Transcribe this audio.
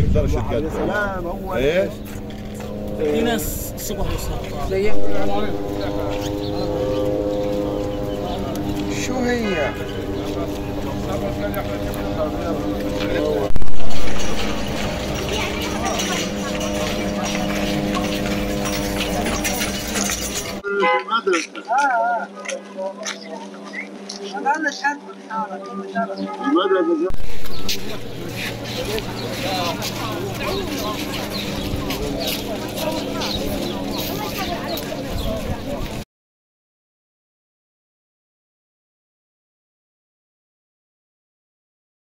يقدر يشد سلام هو إيش؟ في ناس الصبح يسهر شو هي؟ المدرسة Yeah.